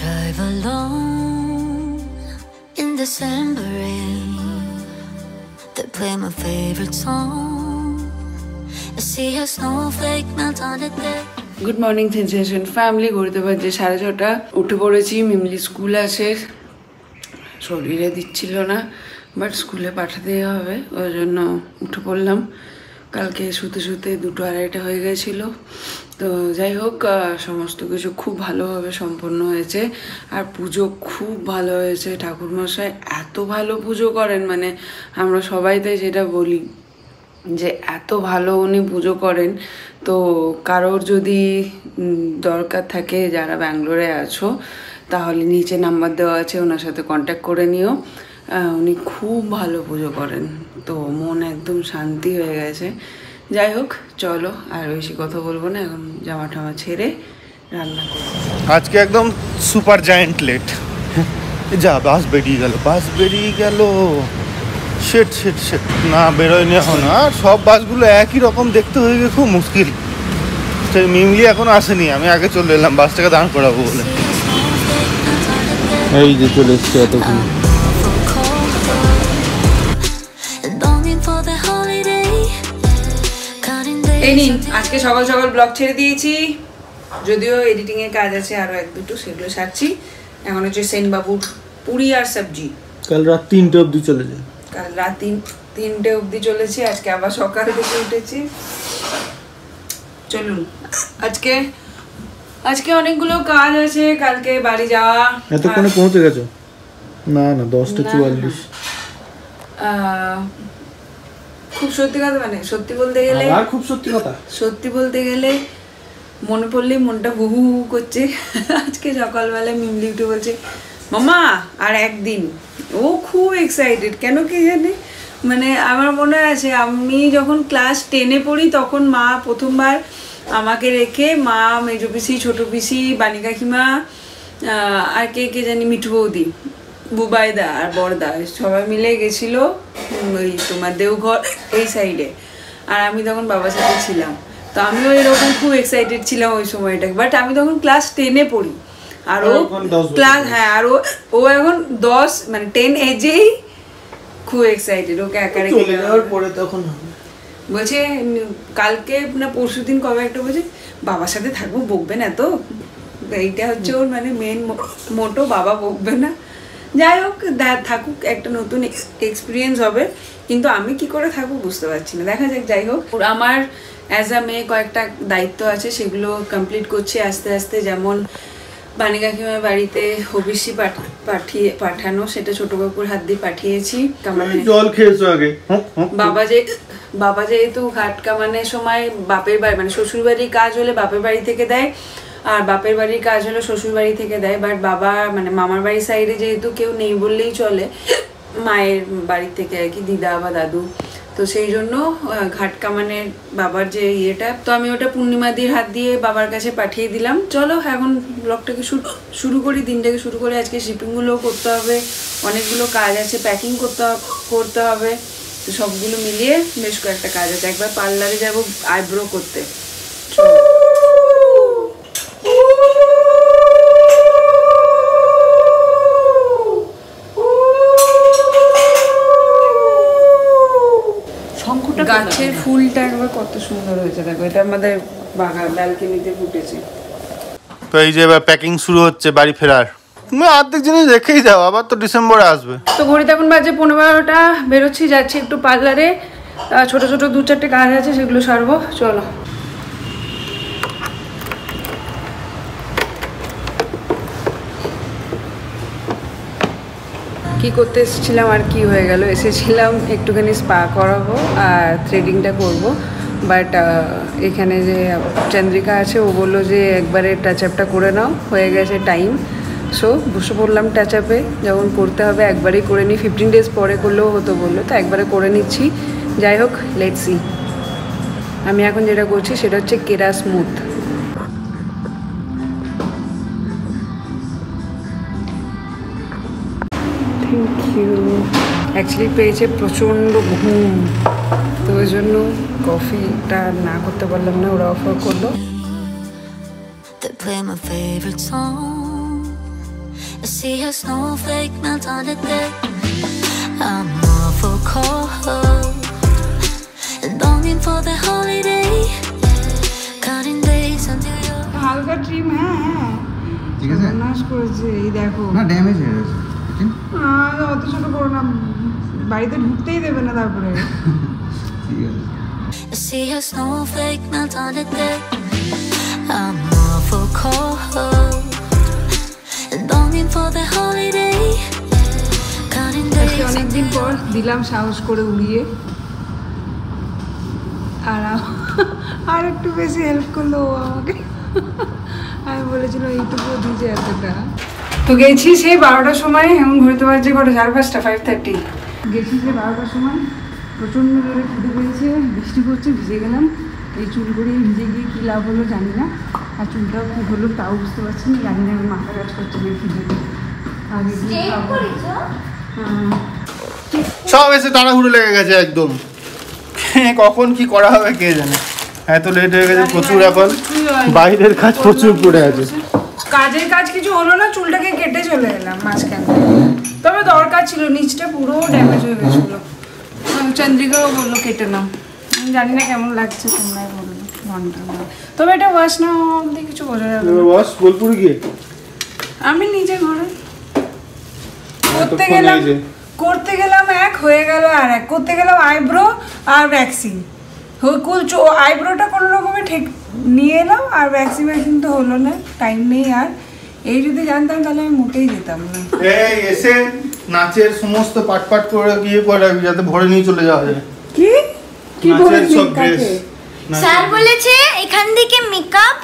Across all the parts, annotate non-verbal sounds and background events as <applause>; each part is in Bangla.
drive alone in December rain. They play my favorite song. I see a snowflake melt on the deck. Good morning sensation family ঘুরতে পারছে সাড়ে ছটা উঠে পড়েছি, মিমলি স্কুল আছে শরীরে দিচ্ছিল না বাট স্কুলে পাঠাতে হবে, ওই জন্য উঠে পড়লাম কালকে শুতে শুতে দুটো আড়াইটা হয়ে গেছিল তো যাই হোক সমস্ত কিছু খুব ভালোভাবে সম্পন্ন হয়েছে। আর পুজো খুব ভালো হয়েছে। ঠাকুরমশাই এত ভালো পুজো করেন মানে আমরা সবাইতে যেটা বলি যে এত ভালো উনি পুজো করেন। তো কারোর যদি দরকার থাকে যারা ব্যাঙ্গালোরে আছো, তাহলে নিচে নাম্বার দেওয়া আছে, ওনার সাথে কন্ট্যাক্ট করে নিও। উনি খুব ভালো পুজো করেন। তো মন একদম শান্তি হয়ে গেছে। যাই হোক চলো আর বেশি কথা বলব না এখন জামা টামা ছেড়ে রান্না করব। আজকে একদম সুপার জায়েন্ট লেট। যা বাস বেরিয়ে গেল বাস বেরিয়ে গেল। শেট শেট শেট না বেরোয়নি এখন। আর সব বাসগুলো একই রকম দেখতে হয়ে গিয়ে খুব মুশকিল। সেই মিমলি এখনও আসেনি আমি আগে চলে এলাম বাসটাকে দাঁড় করাবো বলে। এই যে চলে এসছে এতক্ষণ। এই নিন আজকে সকাল সকাল ব্লগ ছেড়ে দিয়েছি। যদিও এডিটিং এর কাজ আছে আরও এক দুটো সেগুলো সারছি। এখন হচ্ছে সেনবাবুর পুরি আর সবজি। কাল রাত তিনটে অবধি চলে যায়। কাল রাত তিন তিনটে অবধি চলেছি আজকে আবার সকাল থেকে উঠেছি। চলুন আজকে আজকে অনেকগুলো কাজ আছে কালকে বাড়ি যাওয়া। এতক্ষণে পৌঁছে গেছো? না না দশটা চুয়াল্লিশ। খুব সত্যি কথা মানে সত্যি বলতে গেলে আর খুব সত্যি কথা? সত্যি বলতে গেলে মনে পড়লেই মনটা হু হু করছে। আজকে সকালবেলা মিমলি উঠে বলছে মামা আর একদিন। ও খুব এক্সাইটেড কেন কি জানে? মানে আমার মনে আছে আমি যখন ক্লাস টেনে পড়ি তখন মা প্রথমবার আমাকে রেখে মা মেজো পিসি ছোটো পিসি বানি কাকিমা আহ, আর কে কে জানি মিঠু বৌদি বুবাইদা আর বড়দা সবাই মিলে গেছিল ওই তোমার দেওঘর এই সাইডে আর আমি তখন বাবার সাথে ছিলাম। তো আমিও এরকম খুব এক্সাইটেড ছিলাম ওই সময়টাকে বাট আমি তখন ক্লাস টেনে পড়ি। আর ও ক্লাস হ্যাঁ আর ও ও এখন দশ মানে টেন এজেই খুব এক্সাইটেড ওকে একা রেখে পরে তখন? বলছে কালকে না পরশু দিন কবে একটা বলছে বাবার সাথে থাকব বকবে না তো? এইটা হচ্ছে ওর মানে মেন মোটো বাবা বকবে না। যাই হোক থাকুক একটা নতুন এক্সপিরিয়েন্স হবে। কিন্তু আমি কি করে থাকব বুঝতে পারছি না। দেখা যাক যাই হোক। আমার অ্যাজ আ মেয়ে কয়েকটা দায়িত্ব আছে সেগুলো কমপ্লিট করছি আস্তে আস্তে। যেমন বানি কাকিমার বাড়িতে হবিষ্যি পাঠ- পাঠিয়ে পাঠানো সেটা ছোট কাকুর হাত দিয়ে পাঠিয়েছি। জল খেয়েছো আগে। বাবা যে বাবা যেহেতু ঘাট কামানের সময় বাপের বাড়ি মানে শ্বশুর বাড়ির কাজ হলে বাপের বাড়ি থেকে দেয়। আর বাপের বাড়ির কাজ হলো শ্বশুর বাড়ি থেকে দেয় বাট বাবা মানে মামার বাড়ির সাইডে যেহেতু কেউ নেই বললেই চলে মায়ের বাড়ি থেকে আর কি দিদা বা দাদু। তো সেই জন্য আহ, ঘাট কামানের বাবার যে ইয়েটা তো আমি ওটা পূর্ণিমাদির হাত দিয়ে বাবার কাছে পাঠিয়ে দিলাম। চলো এখন ব্লগটাকে শুরু করি দিনটাকে শুরু করে আজকে শিপিংগুলোও করতে হবে অনেকগুলো কাজ আছে প্যাকিং করতে করতে হবে। তো সবগুলো মিলিয়ে বেশ কয়েকটা কাজ আছে। একবার পার্লারে যাব আইব্রো করতে। গাছের ফুলটা একবার কত সুন্দর হয়েছে দেখো এটা আমাদের বাগান ব্যালকনিতে ফুটেছে। তো এই যে এবার প্যাকিং শুরু হচ্ছে বাড়ি ফেরার। তুমি অর্ধেক জিনিস রেখেই যাও আবার তো ডিসেম্বরে আসবে। তো ঘড়িতে এখন বাজে পনেরো বারোটা বেরোচ্ছি যাচ্ছি একটু পার্লারে ছোট ছোট দু চারটে কাজ আছে সেগুলো সারবো চলো। কি করতে এসেছিলাম আর কি হয়ে গেল, এসেছিলাম একটুখানি স্পা করাবো আর থ্রেডিংটা করব। বাট এখানে যে চন্দ্রিকা আছে, ও বলল যে একবারে টাচ আপটা করে নাও, হয়ে গেছে টাইম সো বসে পড়লাম টাচ আপে যখন করতে হবে একবারেই করে নিই ফিফটিন ডেজ পরে করলেও হতো বলল, তো একবারে করে নিচ্ছি। যাই হোক লেট সি আমি এখন যেটা করছি, সেটা হচ্ছে কেরা স্মুথ অ্যাকচুয়ালি পেয়েছে প্রচণ্ড ঘুম। তো ওই জন্য কফিটা না করতে পারলাম না ওরা অফার করল। হ্যাঁ, হ্যাঁ। ঠিক আছে? নাশ করেছে এই দেখো। না ড্যামেজ হয়ে গেছে। অত ছোট করো না বাড়িতে ঢুকতেই দেবে না তারপরে। ঠিক আছে। I see a snowflake melt on a day. I'm awful cold and longing for the holiday. Counting আজকে days অনেকদিন পর দিলাম সাহস করে উড়িয়ে। আর আম- আর একটু বেশি হেল্প করল ও আমাকে। আমি বলেছিল এইটুকু দিয়েছে এতটা। তো গেছি সেই বারোটার সময় এমন ঘুরতে পারছি কটা সাড়ে পাঁচটা ফাইভ থার্টি গেছি সেই বারোটার সময় প্রচণ্ড জোরে ফুটে পেয়েছে বৃষ্টি পড়ছে ভিজে গেলাম। এই চুল করে ভিজে গিয়ে কী লাভ হলো জানি না। আর চুলটাও কী হলো তাও বুঝতে পারছি না জানি না আমি মাথা কাজ করছে না ভিজে আগে। হ্যাঁ। সব এসে তাড়াহুড়ো লেগে গেছে একদম। <laughs> কখন কি করা হবে কে জানে? এত লেট হয়ে গেছে প্রচুর এখন। বাইরের কাজ প্রচুর পড়ে আছে। কাজের কাজ কিছু হলো না চুলটাকে কেটে চলে এলাম মাঝখান। তবে দরকার ছিল নিচটা পুরো ড্যামেজ হয়ে গেছিল চন্দ্রিকাও বলল কেটে নাও আমি জানি না কেমন লাগছে তোমরাই বলল ঘণ্টা। তবে এটা ওয়াশ না অবধি কিছু বোঝা যাবে। বস বোলপুর গিয়ে আমি নিজে ঘরে করতে গেলাম করতে গেলাম এক হয়ে গেল আর এক করতে গেলাম আইব্রো আর ভ্যাকসিন কুল আইব্রোটা কোনো রকমে ঠিক নিয়ে এলাম আর ভ্যাকসিন ভ্যাকসিন তো হলো না টাইম নেই আর। এই যদি জানতাম তাহলে আমি মোটেই যেতাম না। এই এসে নাচের সমস্ত পাট পাট করে গিয়ে করে রাখবি যাতে ভরে নিয়ে চলে যাওয়া যায়। কি? কি সব ড্রেস স্যার বলেছে এখান থেকে মেকআপ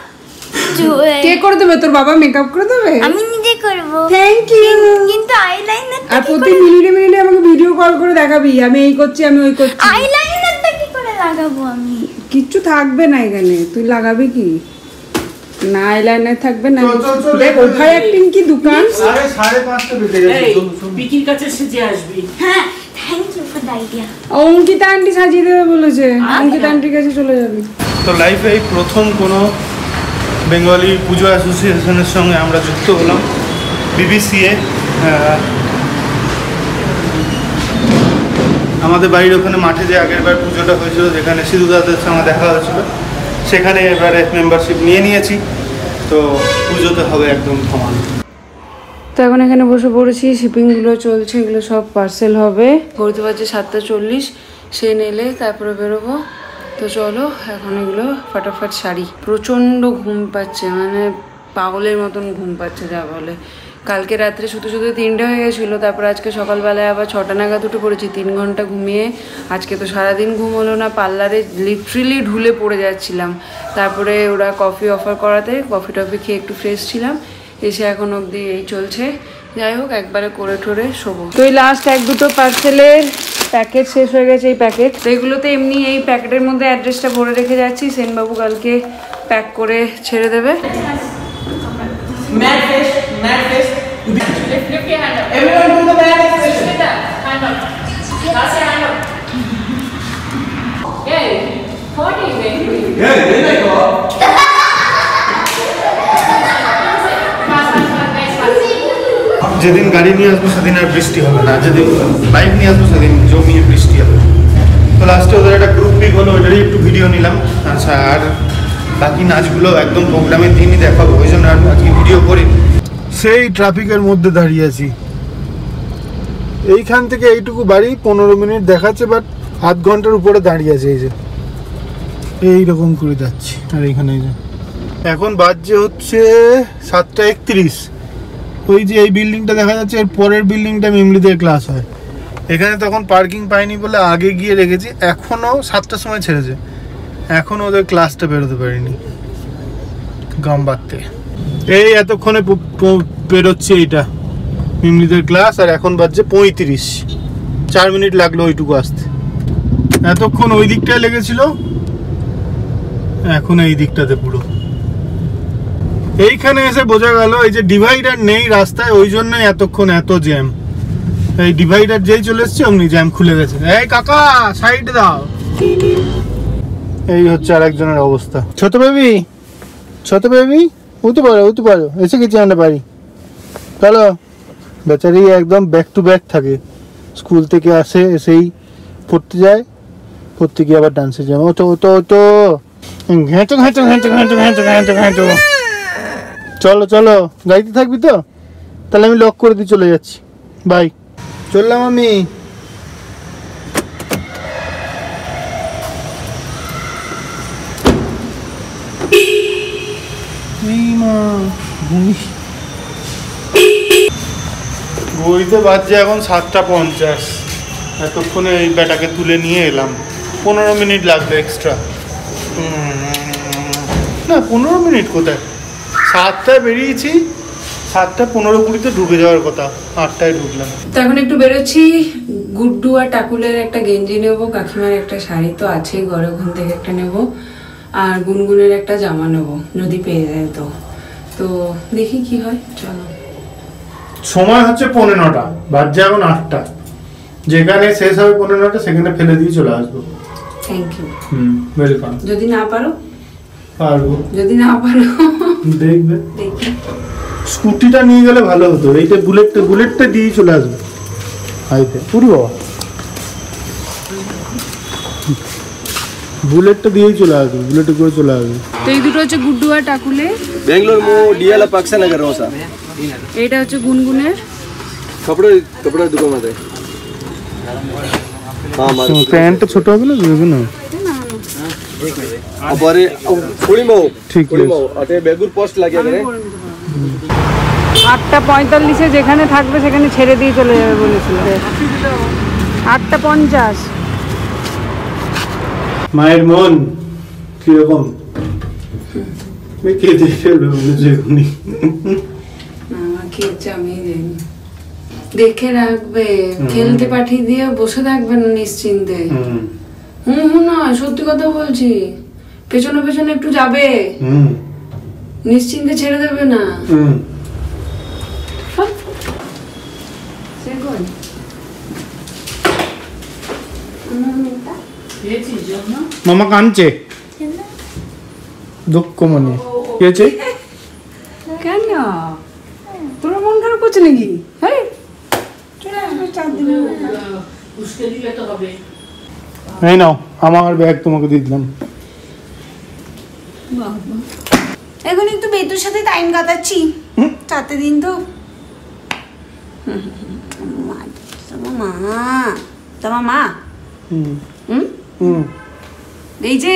কে করে দেবে? তোর বাবা মেকআপ করে দেবে? আমি নিজে করব। থ্যাংক ইউ কিন্তু আইলাইনার আর প্রতি মিনিটে মিনিটে আমাকে ভিডিও কল করে দেখাবি আমি এই করছি আমি ওই করছি। করে লাগাবো আমি। কিচ্ছু থাকবে না এখানে। তুই লাগাবি কি? না আইলাইনার থাকবে না। চল, চল, চল, দেখ ওভার অ্যাক্টিং কি দোকান? আরে সাড়ে পাঁচটা বেজে গেছে এই চল, চল। পিকির কাছে সেজে আসবি। হ্যাঁ thank you for the idea Ankita aunty সাজিয়ে দেবে বলেছে। অঙ্কিতা আন্টির কাছে চলে যাবি। তো লাইফে এই প্রথম কোনো বেঙ্গলি পুজো অ্যাসোসিয়েশনের সঙ্গে আমরা যুক্ত হলাম। বিবিসিএ আমাদের বাড়ির ওখানে মাঠে যে আগের বার পুজোটা হয়েছিল, যেখানে সিধু দাদের সঙ্গে দেখা হয়েছিল, সেখানে এবারে মেম্বারশিপ নিয়ে নিয়েছি। তো পুজোতে হবে একদম সমান। তো এখন এখানে বসে পড়েছি শিপিংগুলো চলছে, এগুলো সব পার্সেল হবে। ঘুরতে পারছে সাতটা চল্লিশ, সে নেলে তারপরে বেরোবো। তো চলো, এখন এগুলো ফাটাফাট শাড়ি প্রচণ্ড ঘুম পাচ্ছে মানে পাগলের মতন ঘুম পাচ্ছে, যা বলে। কালকে রাত্রে শুধু শুধু তিনটে হয়ে গেছিল তারপর আজকে সকালবেলায় আবার ছটা নাগাদ উঠে পড়েছি তিন ঘণ্টা ঘুমিয়ে। আজকে তো সারাদিন ঘুম হলো না পার্লারে লিটারেলি ঢুলে পড়ে যাচ্ছিলাম। তারপরে ওরা কফি অফার করাতে কফি টফি খেয়ে একটু ফ্রেশ ছিলাম এসে এখন অবধি এই চলছে। যাই হোক একবারে করে ঠোরে শোবো। তো এই লাস্ট এক দুটো পার্সেলের প্যাকেট শেষ হয়ে গেছে এই প্যাকেট তো এগুলোতে এমনি এই প্যাকেটের মধ্যে অ্যাড্রেসটা ভরে রেখে যাচ্ছি সেনবাবু কালকে প্যাক করে ছেড়ে দেবে। Lift lift your hand up everyone do the that. Hand up that's your hand up yeah 40 baby যেদিন গাড়ি নিয়ে আসব সেদিন আর বৃষ্টি হবে না। যেদিন বাইক নিয়ে আসব সেদিন জমিয়ে বৃষ্টি হবে। তো লাস্টে ওদের একটা গ্রুপ পিক হলো ওইটারই একটু ভিডিও নিলাম। আচ্ছা আর বাকি নাচগুলো একদম প্রোগ্রামের দিনই দেখাবো। ওই জন্য আর আজকে ভিডিও করি সেই ট্রাফিকের মধ্যে দাঁড়িয়ে আছি। এইখান থেকে এইটুকু বাড়ি, পনেরো মিনিট দেখাচ্ছে, বাট আধ ঘণ্টার উপরে দাঁড়িয়ে আছে এই যে। এইরকম করে যাচ্ছি, আর এইখানে এই যে। এখন বাজছে হচ্ছে সাতটা একত্রিশ। ওই যে এই বিল্ডিংটা দেখা যাচ্ছে, এর পরের বিল্ডিংটা মেমরিদের ক্লাস হয়। এখানে তখন পার্কিং পাইনি বলে আগে গিয়ে রেখেছি, এখনও সাতটার সময় ছেড়েছে। এখনও ওদের ক্লাসটা বেরোতে পারিনি। থেকে এই এতক্ষণে বেরোচ্ছে এইটা। মিমলিদের ক্লাস, আর এখন বাজছে পঁয়ত্রিশ। চার মিনিট লাগল ওইটুকু আসতে। এতক্ষণ ওই দিকটায় লেগেছিল। এখন এই দিকটাতে পুরো। এইখানে এসে বোঝা গেল, এই যে ডিভাইডার নেই রাস্তায়, ওই জন্যই এতক্ষণ এত জ্যাম। এই ডিভাইডার যেই চলে এসছে, অমনি জ্যাম খুলে গেছে। এই কাকা, সাইড দাও। এই হচ্ছে আর একজনের অবস্থা। ছোট বেবি ছোট বেবি। উঠতে পারো উঠতে পারো। এসে গেছি আমরা বাড়ি। চলো। বেচারি একদম ব্যাক টু ব্যাক থাকে। স্কুল থেকে আসে, এসেই পড়তে যায়। পড়তে গিয়ে আবার ডান্সে যায়। ও তো ও তো ও তো ঘেঁটো ঘেঁটো ঘেঁটো ঘেঁটো ঘেঁটো ঘেঁটো ঘেঁটো। চলো চলো। গাড়িতে থাকবি তো? তাহলে আমি লক করে দিয়ে চলে যাচ্ছি। বাই চললাম আমি এই মা ঘুমি ঘড়িতে বাজছে এখন সাতটা পঞ্চাশ। এতক্ষণে এই ব্যাটাকে তুলে নিয়ে এলাম। পনেরো মিনিট লাগবে এক্সট্রা না পনেরো মিনিট কোথায়? সাতটায় বেরিয়েছি। সাতটা পনেরো কুড়িতে ঢুকে যাওয়ার কথা। আটটায় ঢুকলাম। তো এখন একটু বেরোচ্ছি। গুড্ডু আর টাকুলের একটা গেঞ্জি নেব। কাকিমার একটা শাড়ি তো আছেই ঘরে ওখান থেকে একটা নেব। আর গুনগুনের একটা জামা নেব। যদি পেয়ে যায় তো। তো দেখি কি হয় চলো। সময় হচ্ছে পনেরো নটা বাজছে এখন আটটা। যেখানে শেষ হবে পনেরো নটা সেখানে ফেলে দিয়ে চলে আসব। থ্যাংক ইউ হুম ওয়েলকাম যদি না পারো? পারব। যদি না পারো? দেখবে। দেখি। স্কুটিটা নিয়ে গেলে ভালো হতো এইটা বুলেটটা বুলেটটা দিয়ে চলে আসবে। হাইতে। পুরো বাবা। বুলেটটা দিয়েই চলে আসবে বুলেট করে চলে আসবে। তো এই দুটো হচ্ছে গুড্ডু আর টাকুলে ব্যাঙ্গালোর মো ডিয়ালা পাকসা নগর রোসা এটা হচ্ছে গুনগুনের। কাপড় কাপড়ের দোকান আছে প্যান্ট ছোট হবে না দেখবে না? আবারে ফুড়ি ঠিক ফুড়ি আতে বেগুর পোস্ট লাগে রে আটটা পঁয়তাল্লিশে যেখানে থাকবে সেখানে ছেড়ে দিয়ে চলে যাবে বলেছিল। আটটা পঞ্চাশ। মায়ের মন কীরকম? কেঁদে ফেলবে খেয়েছে আমি জানি দেখে রাখবে খেলতে পাঠিয়ে দিয়ে বসে থাকবে না নিশ্চিন্তে। হুম। হুম না সত্যি কথা বলছি। পেছনে পেছনে একটু যাবে। হুম। নিশ্চিন্তে ছেড়ে দেবে না। হুম। সে কই? মামা কাঁদছে দুঃখ মনে কি হয়েছে? কেন? তোরা মন খারাপ করছে নাকি? হ্যাঁ। এই নাও আমার ব্যাগ তোমাকে দিয়ে দিলাম। এখন একটু বেতুর সাথে টাইম কাটাচ্ছি। চারটে দিন তো। মা তোমার মা। তোমার মা? হুম। হুম? এই যে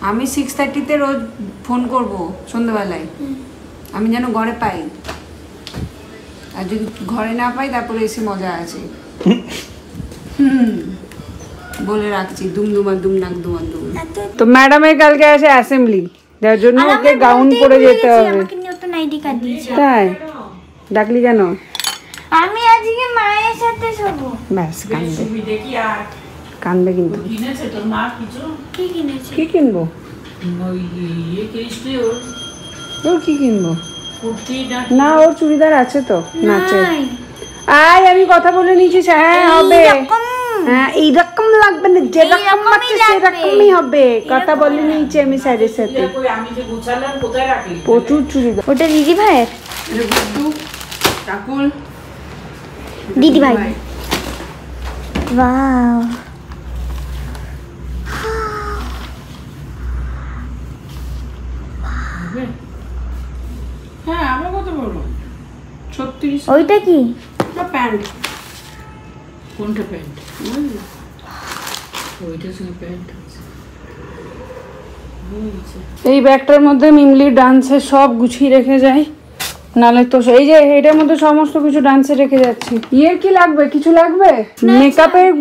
আমি সিক্স থার্টিতে রোজ ফোন করব সন্ধ্যেবেলায়। আমি যেন ঘরে পাই। আর যদি ঘরে না পাই তারপরে এসে মজা আছে। হুম। বলে রাখছি দুমদুমার দুমনাক দুমার দুম তো ম্যাডামের কালকে আছে অ্যাসেম্বলি যার জন্য ওকে গাউন পরে যেতে হবে। তাই? ডাকলি কেন? আমি আজকে মায়ের সাথে শোবো। ব্যাস আর কানবে কিন্তু। কি কিনবো? ওই ইয়ে ওর। কি কিনবো? না না ওর চুড়িদার আছে তো নাচে। আয় আমি কথা বলে নিয়েছি হ্যাঁ হবে। হ্যাঁ এইরকম লাগবে না যেরকম এইরকমই আছে সেরকমই হবে। কথা বলে নিয়েছি আমি স্যারের সাথে। প্রচুর চুড়িদার। ওটা দিদি ভাইয়ের? কাকুল দিদি ভাই। ওয়াও। হ্যাঁ আমরা কত বড়? ছত্রিশ। ওইটা কি? প্যান্ট। কোনটা প্যান্ট? ওইটার সঙ্গে প্যান্ট এই ব্যাগটার মধ্যে মিমলি ডান্সের সব গুছিয়ে রেখে যায় নালে তো এই যে এটার মধ্যে সমস্ত কিছু ডান্সে রেখে যাচ্ছি। ইয়ের কি লাগবে? কিছু লাগবে? মেকআপের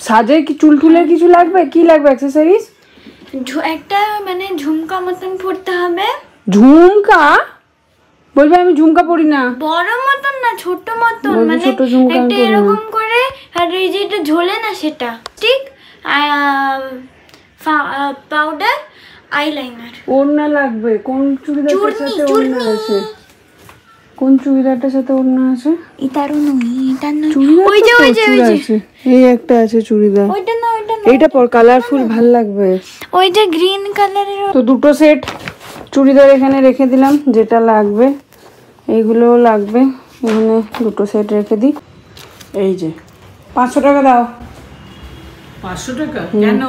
সাজে কি চুল টুলের কিছু লাগবে? কি লাগবে? অ্যাক্সেসরিজ ঝু- একটা মানে ঝুমকা মতন পড়তে হবে। ঝুমকা? বলবে আমি ঝুমকা পরি না। বড় মতন না ছোট মতন মানে ছোট ঝুমকা একটা এরকম করে আর এই যে এটা ঝোলে না সেটা ঠিক? পাউডার আইলাইনার ওড়না লাগবে। কোন চুড়িদারটার সাথে ওড়না। আছে? কোন চুড়িদারটার সাথে ওড়না আছে? এটারও নই এটা চুড়িদার ওই যে ওই যে ওই যে। আছে। এই একটা আছে চুড়িদার। ওইটা না ওইটা না এইটা পর কালারফুল ভালো লাগবে। ওই যে গ্রিন কালারের তো দুটো সেট চুড়িদার এখানে রেখে দিলাম যেটা লাগবে। এইগুলোও লাগবে। এখানে দুটো সেট রেখে দিই। এই যে পাঁচশো টাকা দাও। পাঁচশো টাকা? কেন?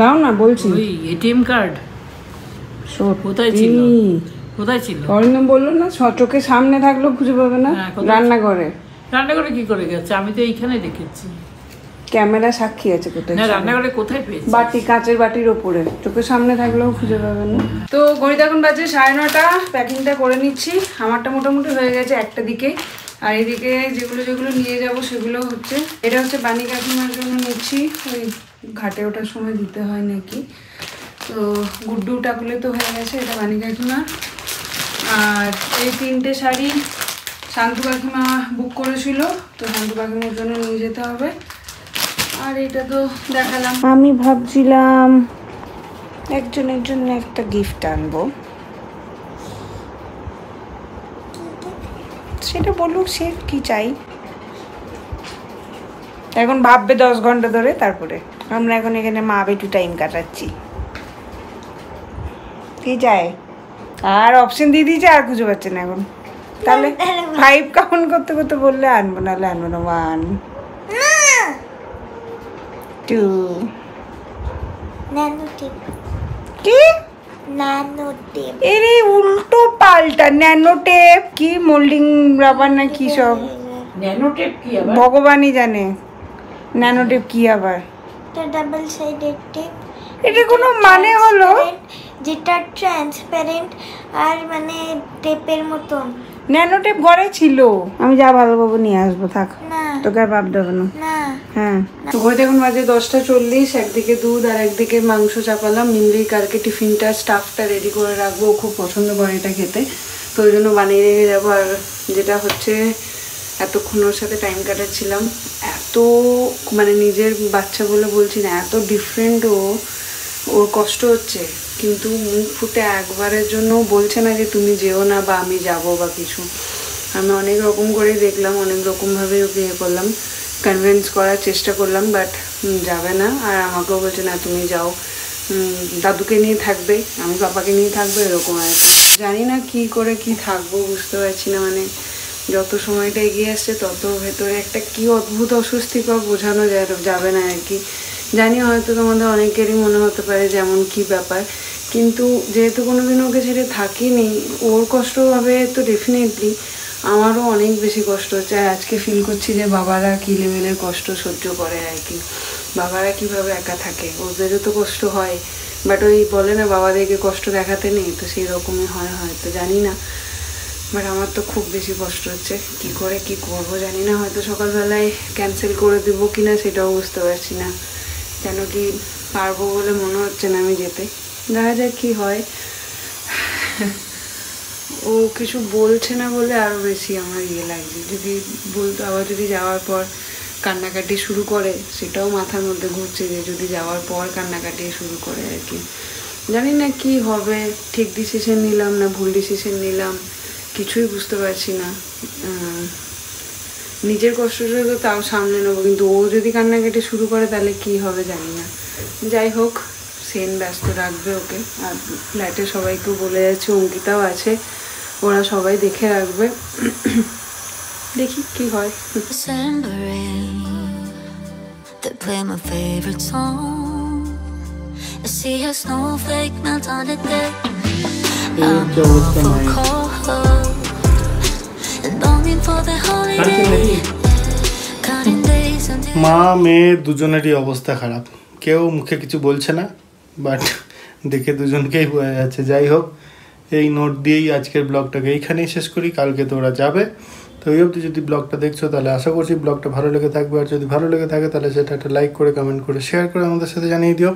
দাও না বলছি। এটিএম কার্ড কোথায় ছিল? কোথায় ছিল? অরিন্দম বলল না চোখের সামনে থাকলেও খুঁজে পাবে না হ্যাঁ, কোথায়? রান্না করে রান্নাঘরে কি করে গেছে? আমি তো এইখানে দেখেছি ক্যামেরা সাক্ষী আছে কোথায়? না রান্নাঘরে কোথায় পেয়েছি? বাটি কাঁচের বাটির ওপরে। চোখের সামনে থাকলেও খুঁজে পাবেন না। তো ঘড়িতে এখন বাজে সাড়ে নটা প্যাকিংটা করে নিচ্ছি। আমারটা মোটামুটি হয়ে গেছে একটা দিকে। আর এদিকে যেগুলো যেগুলো নিয়ে যাব সেগুলো হচ্ছে এটা হচ্ছে বানি কাকিমার জন্য নিচ্ছি। ওই ঘাটে ওঠার সময় দিতে হয় নাকি? তো গুড্ডু টাকুলে তো হয়ে গেছে এটা বানি কাকিমা। আর এই তিনটে শাড়ি শান্তু কাকিমা বুক করেছিল তো শান্তু কাকিমার জন্য নিয়ে যেতে হবে। আর এটা তো দেখালাম। আমি ভাবছিলাম একজনের জন্য একটা গিফট আনব। সেটা বলুক সে কি চাই? এখন ভাববে দশ ঘণ্টা ধরে তারপরে। আমরা এখন এখানে মা বেটু টাইম কাটাচ্ছি। কি চাই আর অপশন দিয়ে দিয়েছে আর খুঁজে পাচ্ছে না এখন। তাহলে ফাইভ কাউন্ট করতে করতে বললে আনব নাহলে আনব না ওয়ান টু ন্যানো টিপ। কি? Nano tip. এরে উল্টো পাল্টা ন্যানো টেপ কি মোল্ডিং রাবার না কি সব? ন্যানোটেপ কি আবার? ভগবানই জানে ন্যানো টেপ কি আবার? এটা ডাবল সাইডেড টিপ। এটা কোনো মানে হলো? যেটা ট্রান্সপারেন্ট আর মানে টেপের মতন। ন্যানো টেপ ঘরে ছিল। আমি যা ভালো পাবো নিয়ে আসব থাক। তোকে আর ভাবতে হবে না। না। হ্যাঁ। তো ঘড়িতে এখন বাজে দশটা চল্লিশ একদিকে দুধ আর একদিকে মাংস চাপালাম মিমলি কালকে টিফিনটা স্টাফটা রেডি করে রাখব ও খুব পছন্দ করে এটা খেতে। তো ওই জন্য বানিয়ে রেখে যাব আর যেটা হচ্ছে এতক্ষণ ওর সাথে টাইম কাটাচ্ছিলাম। এত মানে নিজের বাচ্চা বলে বলছি না এত ডিফারেন্ট ও। ওর কষ্ট হচ্ছে, কিন্তু মুখ ফুটে একবারের জন্য বলছে না যে তুমি যেও না বা আমি যাব বা কিছু। আমি অনেক রকম করে দেখলাম, অনেক রকমভাবে ওকে ইয়ে করলাম কনভিন্স করার চেষ্টা করলাম বাট যাবে না। আর আমাকেও বলছে, না, তুমি যাও। দাদুকে নিয়ে থাকবে, আমি পাপাকে নিয়ে থাকব, এরকম আর জানি না কি করে কি থাকব, বুঝতে পারছি না মানে যত সময়টা এগিয়ে আসছে, তত ভেতরে একটা কি অদ্ভুত অস্বস্তিকর বোঝানো যায় যাবে না আর কি। জানি হয়তো তোমাদের অনেকেরই মনে হতে পারে যেমন কি ব্যাপার, কিন্তু যেহেতু কোনো দিন ওকে ছেড়ে থাকিনি, ওর কষ্ট হবে তো ডেফিনেটলি আমারও অনেক বেশি কষ্ট হচ্ছে। আর আজকে ফিল করছি যে বাবারা কী লেভেলের কষ্ট সহ্য করে আর কি। বাবারা কীভাবে একা থাকে? ওদেরও তো কষ্ট হয়। বাট ওই বলে না, বাবাদেরকে কষ্ট দেখাতে নেই, তো সেই রকমই হয় হয়তো, জানি না। বাট আমার তো খুব বেশি কষ্ট হচ্ছে। কি করে, কি করব জানি না, হয়তো সকালবেলায় ক্যান্সেল করে দেবো কি না সেটাও বুঝতে পারছি না। কেন কি পারব বলে মনে হচ্ছে না আমি যেতে। দেখা যাক কি হয়। ও কিছু বলছে না বলে আরও বেশি আমার ইয়ে লাগছে। যদি বলতো আবার যদি যাওয়ার পর কান্নাকাটি শুরু করে, সেটাও মাথার মধ্যে ঘুরছে যে যদি যাওয়ার পর কান্নাকাটি শুরু করে আর কি। জানি না কি হবে, ঠিক ডিসিশন নিলাম না ভুল ডিসিশন নিলাম, কিছুই বুঝতে পারছি না। নিজের কষ্টটা তো তাও সামনে নেব কিন্তু ও যদি কান্নাকাটি শুরু করে তাহলে কি হবে জানি না। যাই হোক সেন ব্যস্ত রাখবে ওকে। আর ফ্ল্যাটে সবাইকেও বলে যাচ্ছে অঙ্কিতাও আছে ওরা সবাই দেখে রাখবে। দেখি কি হয়। They play my favorite song. I see a snowflake melt on the deck. I'm মা মেয়ে দুজনেরই অবস্থা খারাপ। কেউ মুখে কিছু বলছে না বাট দেখে দুজনকেই বোঝা যাচ্ছে। যাই হোক এই নোট দিয়েই আজকের ব্লগটাকে এইখানেই শেষ করি। কালকে তো ওরা যাবে। তো এই অবধি যদি ব্লগটা দেখছ তাহলে আশা করছি ব্লগটা ভালো লেগে থাকবে। আর যদি ভালো লেগে থাকে তাহলে সেটা একটা লাইক করে কমেন্ট করে শেয়ার করে আমাদের সাথে জানিয়ে দিও।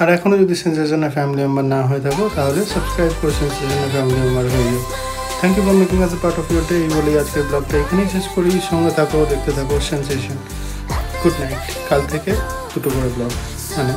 আর এখনও যদি সেন্সেশনের ফ্যামিলি মেম্বার না হয়ে থাকো তাহলে সাবস্ক্রাইব করে সেন্সেশনের ফ্যামিলি মেম্বার হয়ে যাও। Thank you for making us a part of your day এই বলেই আজকের ব্লগটা এখানেই শেষ করি সঙ্গে থাকো দেখতে থাকো সেন্সেশন গুড নাইট কাল থেকে দুটো করে ব্লগ মানে